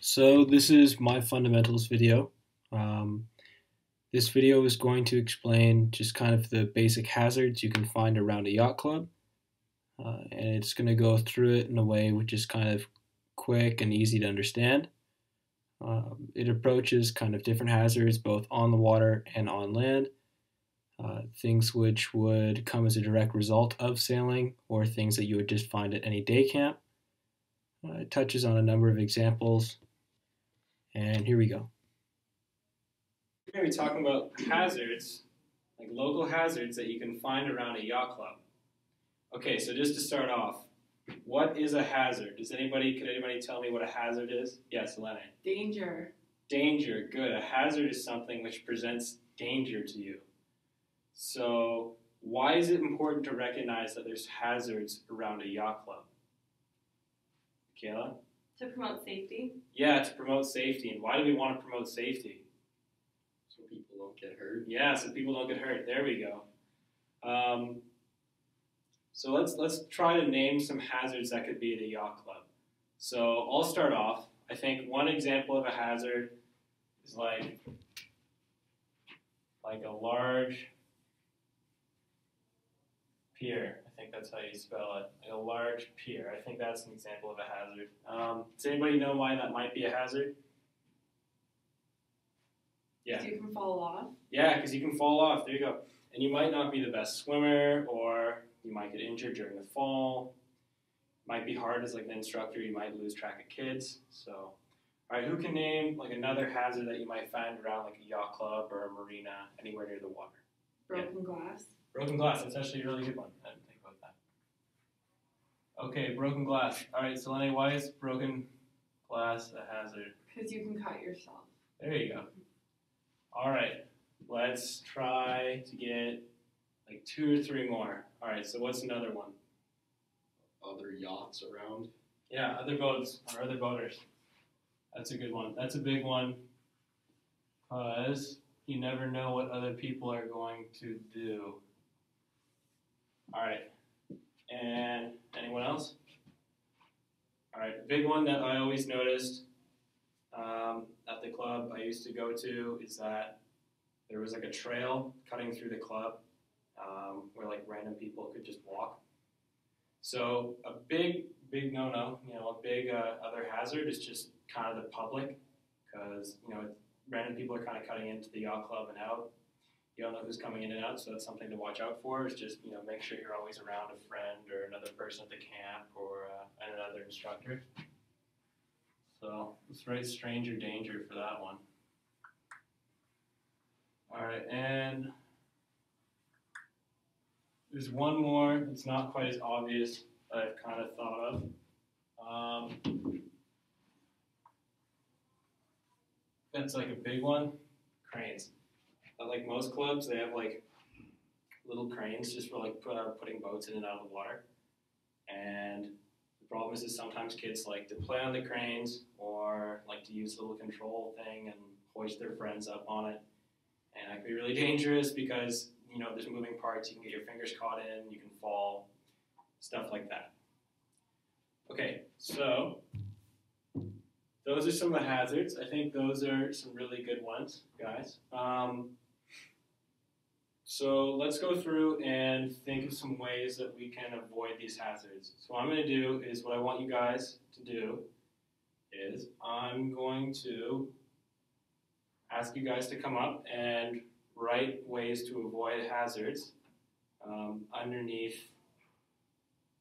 So this is my fundamentals video. Um, this video is going to explain just kind of the basic hazards you can find around a yacht club. Uh, and it's going to go through it in a way which is kind of quick and easy to understand. Um, it approaches kind of different hazards both on the water and on land. Uh, things which would come as a direct result of sailing or things that you would just find at any day camp. Uh, it touches on a number of examples and here we go. We're going to be talking about hazards, like local hazards that you can find around a yacht club. Okay, so just to start off, what is a hazard? Does anybody, could anybody tell me what a hazard is? Yes, Elena. Danger. Danger, good. A hazard is something which presents danger to you. So, why is it important to recognize that there's hazards around a yacht club? Kayla? To promote safety. Yeah, to promote safety. And why do we want to promote safety? So people don't get hurt. Yeah, so people don't get hurt. There we go. Um, so let's let's try to name some hazards that could be at a yacht club. So I'll start off. I think one example of a hazard is like like a large pier. I think that's how you spell it. Like a large pier. I think that's an example of a hazard. Um, does anybody know why that might be a hazard? Yeah. You can fall off. Yeah, because you can fall off. There you go. And you might not be the best swimmer, or you might get injured during the fall. Might be hard as like an instructor. You might lose track of kids. So, all right, who can name like another hazard that you might find around like a yacht club or a marina, anywhere near the water? Broken glass. Broken glass. That's actually a really good one. I didn't think about that. Okay, broken glass. All right, Selene, why is broken glass a hazard? Because you can cut yourself. There you go. All right, let's try to get like two or three more. All right, so what's another one? Other yachts around. Yeah, other boats or other boaters. That's a good one. That's a big one because you never know what other people are going to do. All right, and anyone else? All right, big one that I always noticed um, at the club I used to go to is that there was like a trail cutting through the club um, where like random people could just walk. So a big, big no-no, you know, a big uh, other hazard is just kind of the public because you know random people are kind of cutting into the yacht club and out. You don't know who's coming in and out, so that's something to watch out for. Is just you know make sure you're always around a friend or another person at the camp or uh, another instructor. So let's write stranger danger for that one. All right, and there's one more that's not quite as obvious that I've kind of thought of. Um, that's like a big one, cranes. But like most clubs, they have like little cranes just for like put, uh, putting boats in and out of the water. And the problem is that sometimes kids like to play on the cranes or like to use the little control thing and hoist their friends up on it. And that can be really dangerous because you know there's moving parts. You can get your fingers caught in. You can fall, stuff like that. Okay, so those are some of the hazards. I think those are some really good ones, guys. Um, so let's go through and think of some ways that we can avoid these hazards. So what I'm going to do is what I want you guys to do is I'm going to ask you guys to come up and write ways to avoid hazards um, underneath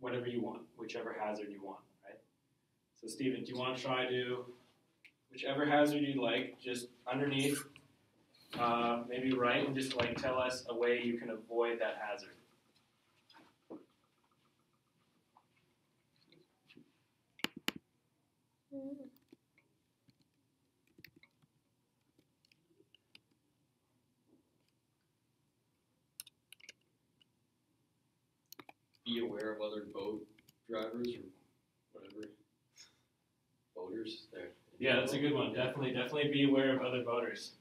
whatever you want, whichever hazard you want, right? So Stephen, do you want to try to, whichever hazard you like, just underneath, uh, maybe write and just like tell us a way you can avoid that hazard. Be aware of other boat drivers or whatever. Boaters. There. Yeah, that's a good one. Definitely, definitely be aware of other boaters.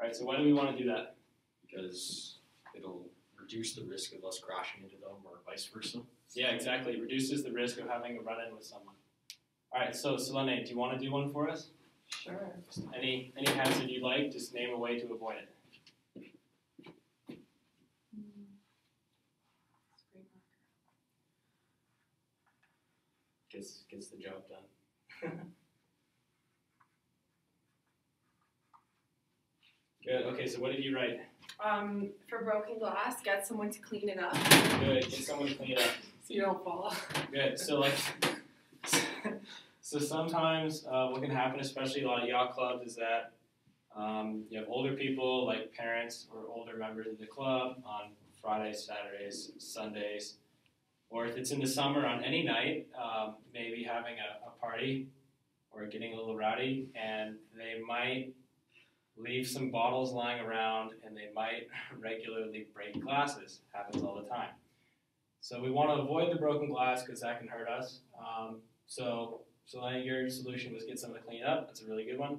All right, so why do we want to do that? Because it'll reduce the risk of us crashing into them or vice versa. Yeah, exactly. It reduces the risk of having a run-in with someone. All right, so Selene, do you want to do one for us? Sure. Any any hazard you'd like, just name a way to avoid it. Gets gets the job done. Good. Okay, so what did you write? Um, for broken glass, get someone to clean it up Good. Get someone to clean it up. so you don't fall. Good. So like, so sometimes uh, what can happen, especially a lot of yacht clubs, is that um, you have older people, like parents or older members of the club, on Fridays, Saturdays, Sundays, or if it's in the summer on any night, um, maybe having a, a party or getting a little rowdy, and they might leave some bottles lying around, and they might regularly break glasses. Happens all the time. So we want to avoid the broken glass because that can hurt us. Um, so, so your solution was get someone to clean it up. That's a really good one.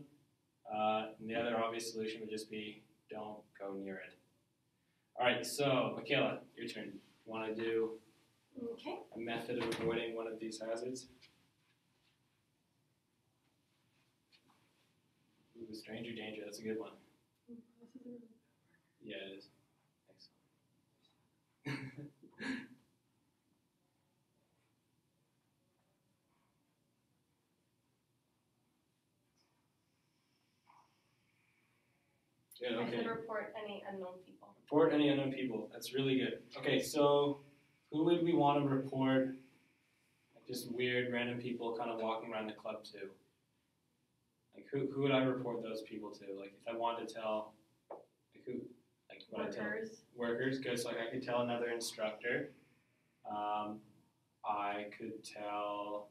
Uh, and the other obvious solution would just be don't go near it. All right, so Michaela, your turn. You want to do Okay. a method of avoiding one of these hazards? Ooh, stranger danger. That's a good one. Yeah, it is. Thanks. Good, I okay. report any unknown people. Report any unknown people. That's really good. Okay, so who would we want to report like just weird random people kind of walking around the club to? Like who, who would I report those people to? Like if I wanted to tell like who like what I tell Workers. workers, good. So like I could tell another instructor. Um, I could tell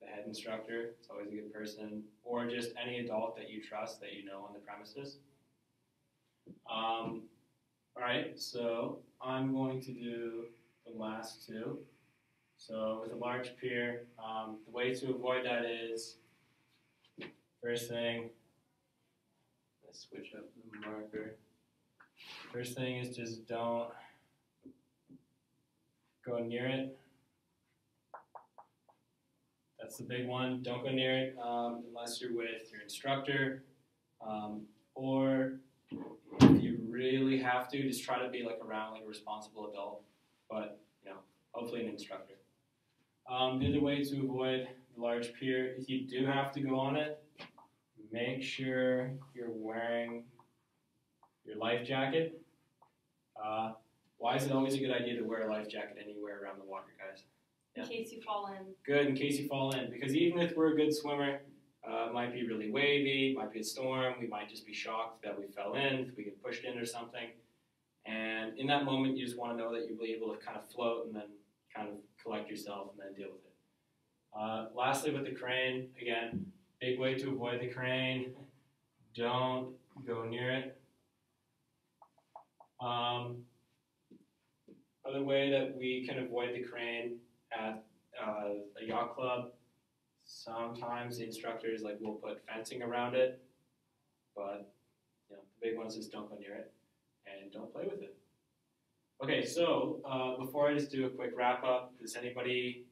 the head instructor. It's always a good person, or just any adult that you trust that you know on the premises. Um, all right, so I'm going to do the last two. So with a large pier, um, the way to avoid that is first thing. Let's switch up the marker. First thing is just don't go near it. That's the big one. Don't go near it um, unless you're with your instructor, um, or if you really have to, just try to be like around like a responsible adult, but you know, hopefully an instructor. Um, the other way to avoid the large pier, if you do have to go on it, make sure you're wearing your life jacket. Uh, why is it always a good idea to wear a life jacket anywhere around the water, guys? In case you fall in. Good in case you fall in, because even if we're a good swimmer, uh, it might be really wavy, might be a storm, we might just be shocked that we fell in, if we get pushed in or something. And in that moment, you just want to know that you'll be able to kind of float and then kind of collect yourself and then deal with it. Uh, lastly, with the crane, again, big way to avoid the crane, don't go near it. Um, other way that we can avoid the crane at uh, a yacht club, sometimes the instructors like will put fencing around it, but you know the big ones is just don't go near it and don't play with it. Okay, so uh, before I just do a quick wrap up, does anybody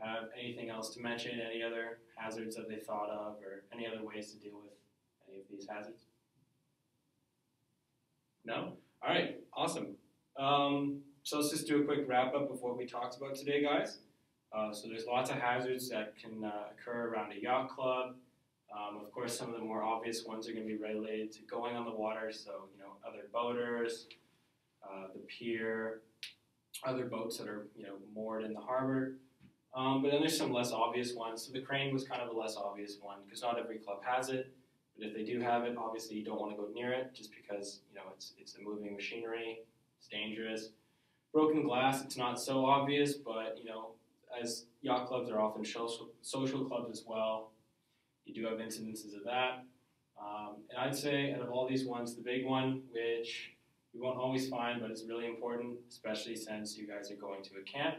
have anything else to mention? Any other hazards that they thought of, or any other ways to deal with any of these hazards? No. All right, awesome. Um, so let's just do a quick wrap up of what we talked about today, guys. Uh, so there's lots of hazards that can uh, occur around a yacht club. Um, of course, some of the more obvious ones are going to be related to going on the water. So you know, other boaters, uh, the pier, other boats that are you know moored in the harbor. Um, but then there's some less obvious ones. So the crane was kind of a less obvious one because not every club has it. But if they do have it, obviously you don't want to go near it just because you know it's it's a moving machinery. It's dangerous. Broken glass, it's not so obvious, but you know as yacht clubs are often social, social clubs as well. You do have incidences of that. Um, and I'd say out of all these ones, the big one, which you won't always find, but it's really important, especially since you guys are going to a camp,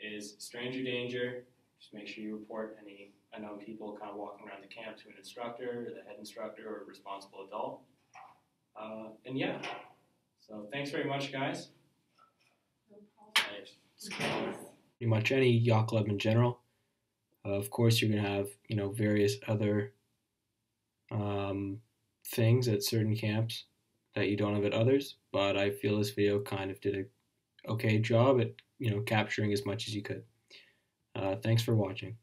is stranger danger. Just make sure you report any unknown people kind of walking around the camp to an instructor, or the head instructor, or a responsible adult. Uh, and yeah, so thanks very much, guys. Pretty much any yacht club in general. Uh, of course, you're gonna have you know various other um, things at certain camps that you don't have at others. But I feel this video kind of did a okay job at you know capturing as much as you could. Uh, thanks for watching.